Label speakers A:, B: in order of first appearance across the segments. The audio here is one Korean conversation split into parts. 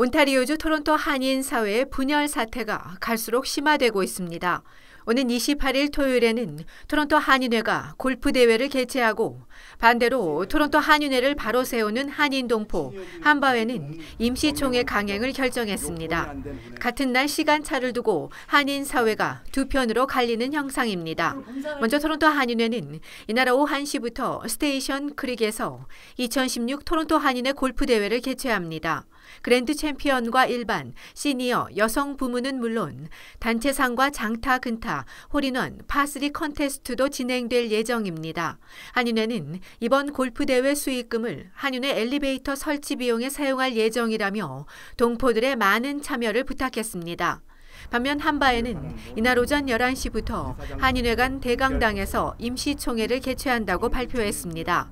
A: 온타리오주 토론토 한인 사회의 분열 사태가 갈수록 심화되고 있습니다. 오는 28일 토요일에는 토론토 한인회가 골프 대회를 개최하고 반대로 토론토 한인회를 바로 세우는 한인 동포 한바회는 임시총회 강행을 결정했습니다. 같은 날 시간차를 두고 한인 사회가 두 편으로 갈리는 형상입니다. 먼저 토론토 한인회는 이날 오후 1시부터 스테이션 크릭에서 2016 토론토 한인회 골프 대회를 개최합니다. 그랜드 챔피언과 일반, 시니어, 여성 부문은 물론 단체상과 장타, 근타, 홀인원, par three 컨테스트도 진행될 예정입니다. 한인회는 이번 골프 대회 수익금을 한인회 엘리베이터 설치 비용에 사용할 예정이라며 동포들의 많은 참여를 부탁했습니다. 반면 한바회는 이날 오전 11시부터 한인회관 대강당에서 임시총회를 개최한다고 발표했습니다.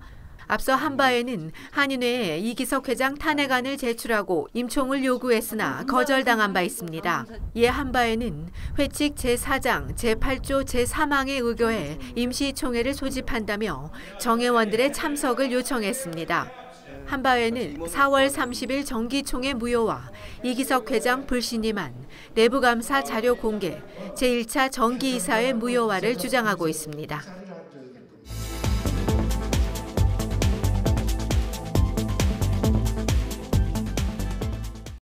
A: 앞서 한바에는 한인회에 이기석 회장 탄핵안을 제출하고 임총을 요구했으나 거절당한 바 있습니다. 이에 한바에는 회칙 제4장 제8조 제3항에 의거해 임시총회를 소집한다며 정회원들의 참석을 요청했습니다. 한바회는 4월 30일 정기총회 무효와 이기석 회장 불신임안, 내부감사 자료 공개, 제1차 정기이사회 무효화를 주장하고 있습니다.